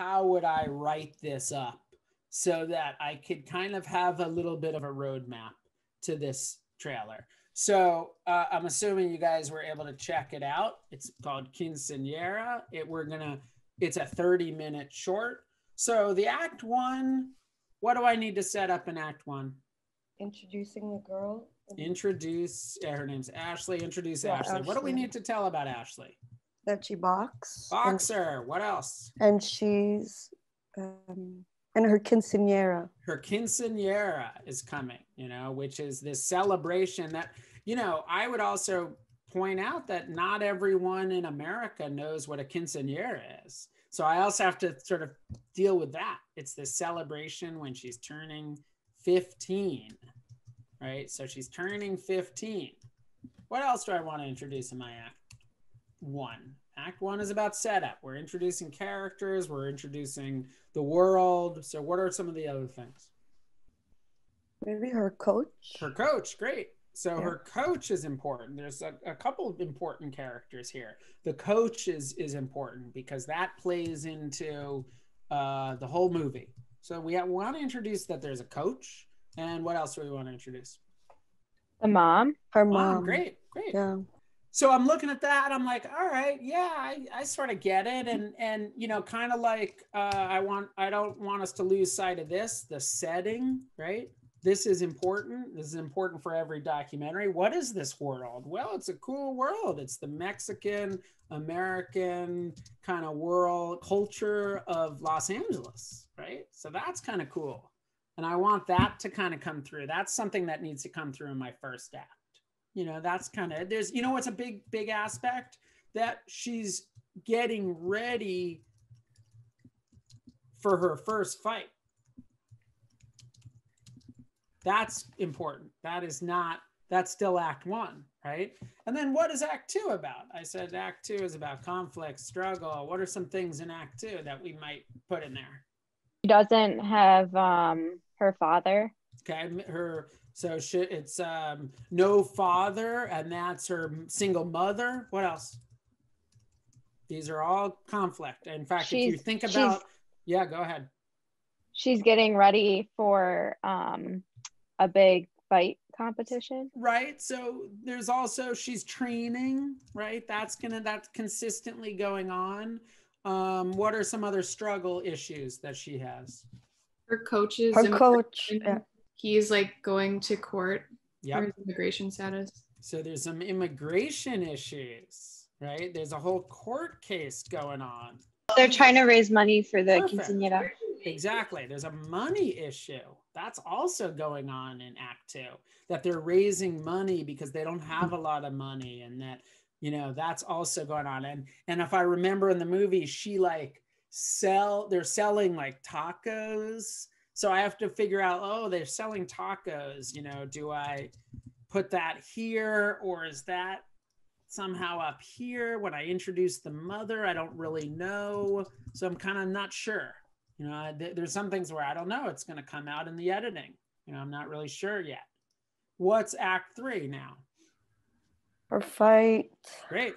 how would I write this up so that I could kind of have a little bit of a roadmap to this trailer. So uh, I'm assuming you guys were able to check it out. It's called Quinceañera. It we're gonna. It's a 30 minute short. So the act one. What do I need to set up in act one? Introducing the girl. Introduce. Yeah, her name's Ashley. Introduce Yeah, Ashley. What do we need to tell about Ashley? That she box. and- Boxer. What else? And, she's um and her quinceañera. her quinceanera is coming, you know, which is this celebration that, you know, I would also point out that not everyone in America knows what a quinceanera is. So I also have to sort of deal with that. It's this celebration when she's turning 15, right? So she's turning 15. What else do I want to introduce in my act one? Act one is about setup. We're introducing characters, we're introducing the world. So, what are some of the other things? Maybe her coach. Her coach, great. So, Yeah. her coach is important. There's a, a couple of important characters here. The coach is, is important because that plays into uh, the whole movie. So, we, have, we want to introduce that there's a coach. And what else do we want to introduce? The mom. Her Mom, mom. great, great. Yeah. So i'm looking at that and i'm like all right yeah i, I sort of get it and and you know kind of like uh, i want i don't want us to lose sight of this the setting right? This is important. This is important for every documentary. What is this world? Well it's a cool world. It's the mexican american kind of world culture of los angeles right? So that's kind of cool and i want that to kind of come through. That's something that needs to come through in my first act you know that's kind of there's you know what's a big big aspect? That she's getting ready for her first fight. That's important. That is not that's still act one right? And then what is act two about? I said act two is about conflict struggle. What are some things in act two that we might put in there? She doesn't have um her father. okay her so she, it's um no father and that's her single mother what else these are all conflict in fact if you think about yeah go ahead She's getting ready for um a big fight competition. right so there's also she's training right that's gonna that's consistently going on um what are some other struggle issues that she has Her coach is Her immigration. coach. Yeah. He's like going to court for his immigration status. so there's some immigration issues right there's a whole court case going on They're trying to raise money for the Perfect. quinceañera. Exactly. There's a money issue. That's also going on in Act Two. That they're raising money because they don't have a lot of money, and that you know that's also going on. And and if I remember in the movie, she like sell. They're selling like tacos. So I have to figure out. Oh, they're selling tacos. You know, do I put that here or is that somehow up here when I introduce the mother? I don't really know. So I'm kind of not sure. You know, th- there's some things where I don't know. It's going to come out in the editing. You know, I'm not really sure yet. What's Act Three now? Her fight. Great,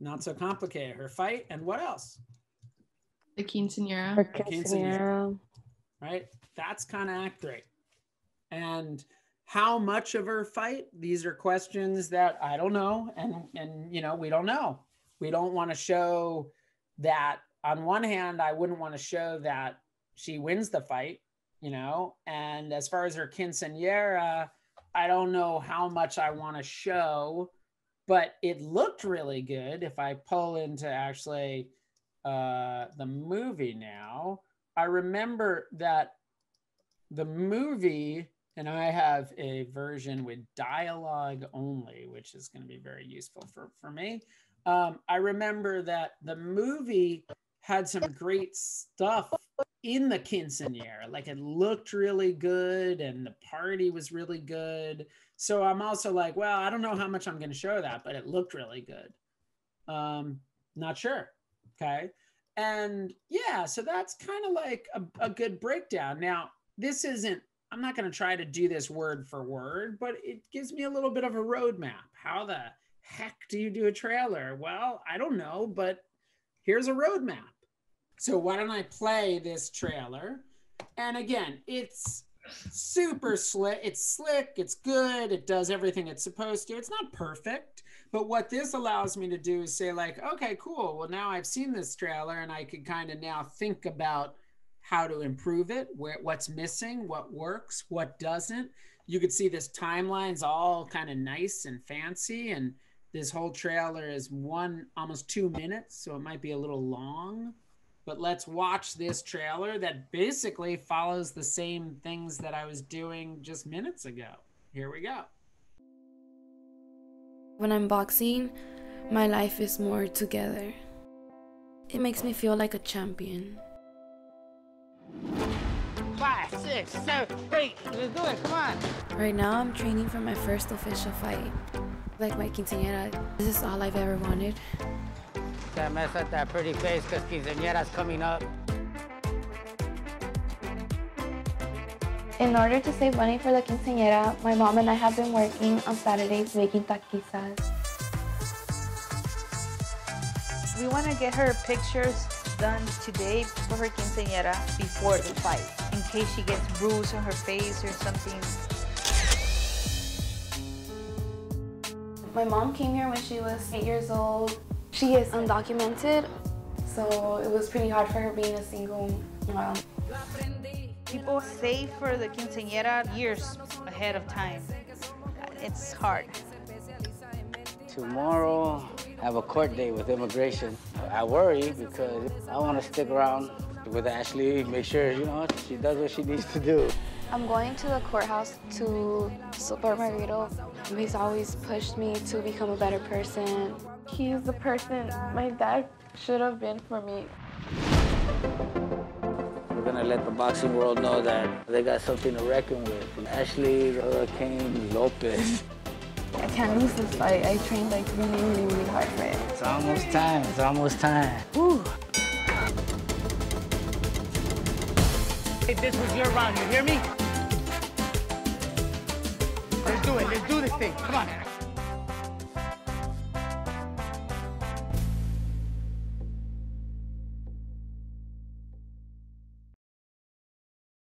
not so complicated. Her fight and what else? The quinceanera. Her quinceañera. quinceañera. Right, that's kind of Act Three. And how much of her fight? These are questions that I don't know, and and you know we don't know. We don't want to show that. On one hand, I wouldn't want to show that she wins the fight, you know. And as far as her quinceanera, I don't know how much I want to show, but it looked really good. If I pull into actually uh, the movie now, I remember that the movie, and I have a version with dialogue only, which is going to be very useful for, for me. Um, I remember that the movie had some great stuff in the quinceanera. Like it looked really good and the party was really good. So I'm also like, well, I don't know how much I'm going to show that, but it looked really good. Um, not sure. Okay. And yeah, so that's kind of like a, a good breakdown. Now, this isn't, I'm not going to try to do this word for word, but it gives me a little bit of a roadmap. How the heck do you do a trailer? Well, I don't know, but here's a roadmap. So why don't I play this trailer? And again, it's super slick. It's slick. It's good. It does everything it's supposed to. It's not perfect, but what this allows me to do is say like, okay, cool. Well, now I've seen this trailer, and I can kind of now think about how to improve it, where what's missing, what works, what doesn't. You could see this timeline's all kind of nice and fancy, and this whole trailer is one almost two minutes, so it might be a little long but let's watch this trailer that basically follows the same things that I was doing just minutes ago. Here we go. When I'm boxing, my life is more together. It makes me feel like a champion. Five, six, seven, eight. Let's do it. Come on. Right now, I'm training for my first official fight. Like my quinceañera, this is all I've ever wanted. Can't mess up that pretty face because quinceañera's coming up. In order to save money for the quinceañera, my mom and I have been working on Saturdays making taquizas. We want to get her pictures done today for her quinceañera before the fight, in case she gets bruise on her face or something. My mom came here when she was eight years old. She is undocumented, so it was pretty hard for her being a single mom. People save for the quinceañera years ahead of time. It's hard. Tomorrow, I have a court date with immigration. I worry because I want to stick around with Ashley, make sure, you know, she does what she needs to do. I'm going to the courthouse to support my Margarito. He's always pushed me to become a better person. He's the person my dad should have been for me. We're gonna let the boxing world know that they got something to reckon with. Ashley Hurricane Lopez. I can't lose this fight. I trained like really, really, really hard for it. It's almost time. It's almost time. Woo. Hey, this was your round. You hear me? Let's do it. Let's do this thing. Come on.